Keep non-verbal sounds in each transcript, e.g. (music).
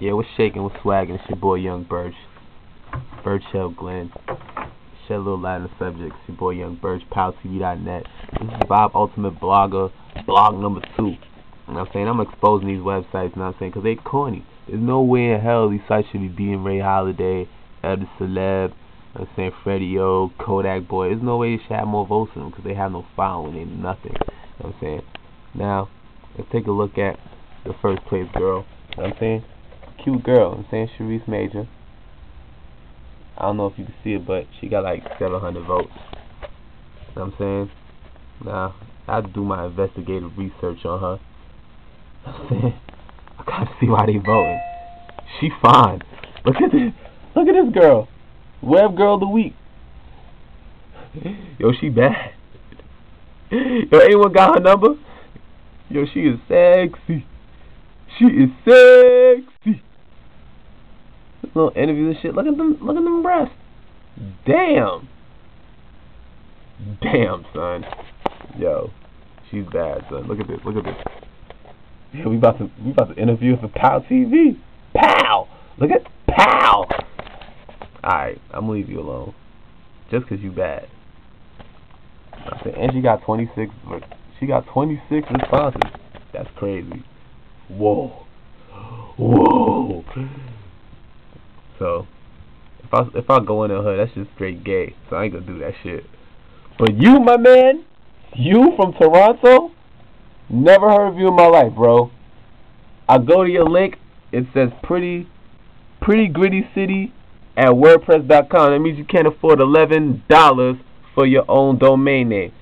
Yeah, we're shaking, we're swagging. It's your boy Young Birch. Birchell Glenn. Shed a little light on the subject. It's your boy Young Birch, PowTV.net. This is Bob Ultimate Blogger, blog number two. You know what I'm saying? I'm exposing these websites, you know what I'm saying? Because they corny. There's no way in hell these sites should be beating Ray Holiday, Elder Celeb, I'm saying Freddie O, Kodak Boy. There's no way they should have more votes in them because they have no following, they nothing. You know what I'm saying? Now, let's take a look at the first place girl. Know what I'm saying? Cute girl. I'm saying Sharice Major. I don't know if you can see it, but she got like 700 votes. You know what I'm saying? Now, I do my investigative research on her. You know I'm saying? (laughs) I gotta see why they voting. She fine. Look at this. Look at this girl. Web girl of the week. Yo, she bad. (laughs) Yo, anyone got her number? Yo, she is sexy. She is sexy. Little interviews and shit. Look at them. Look at them breasts. Damn. Damn, son. Yo, she's bad, son. Look at this. Look at this. Yeah, we about to we about to interview for Pow TV. Pow. Look at Pow. Alright, I'm gonna leave you alone. Just 'cause you bad. And she got 26. She got 26 responses. That's crazy. Whoa. Whoa. So, if I if I go in her, that's just straight gay. So I ain't gonna do that shit. But you, my man, you from Toronto, never heard of you in my life, bro. I go to your link. It says pretty, pretty gritty city at WordPress.com. That means you can't afford eleven dollars for your own domain name.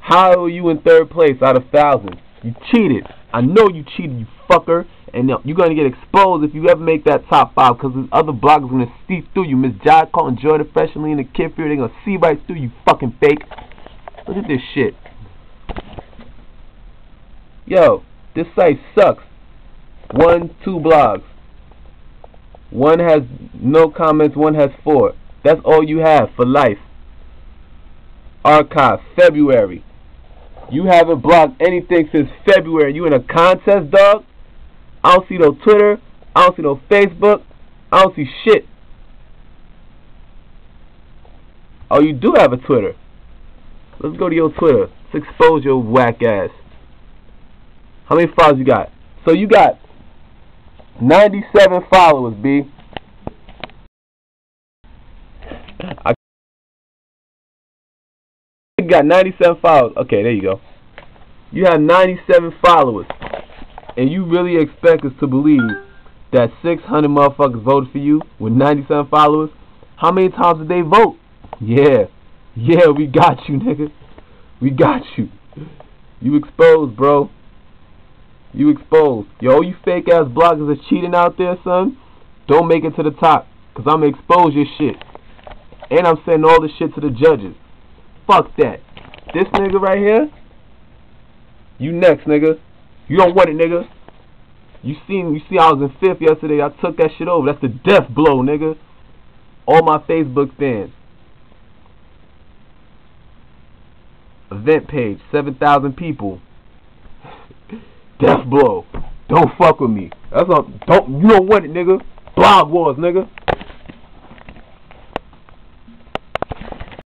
How are you in third place out of thousands? You cheated. I know you cheated, you fucker. And uh, you're going to get exposed if you ever make that top five because there's other bloggers to see through you. Miss Jai calling Jordan Freshly in the kid fear. They're going to see right through you, fucking fake. Look at this shit. Yo, this site sucks. One, two blogs. One has no comments, one has four. That's all you have for life. Archive, February. You haven't blocked anything since February. You in a contest, dog? I don't see no Twitter. I don't see no Facebook. I don't see shit. Oh, you do have a Twitter. Let's go to your Twitter. Let's expose your whack ass. How many followers you got? So you got 97 followers, B. I got 97 followers. Okay, there you go. You have 97 followers. And you really expect us to believe that 600 motherfuckers voted for you with 97 followers? How many times did they vote? Yeah. Yeah, we got you, nigga. We got you. You exposed, bro. You exposed. Yo, you fake ass bloggers are cheating out there, son. Don't make it to the top. Because I'm going to expose your shit. And I'm sending all this shit to the judges. Fuck that. This nigga right here. You next, nigga. You don't want it, nigga. You seen you see I was in fifth yesterday. I took that shit over. That's the death blow, nigga. All my Facebook fans. Event page, seven thousand people. (laughs) Death blow. Don't fuck with me. That's all. Don't you don't want it, nigga. Blog wars, nigga.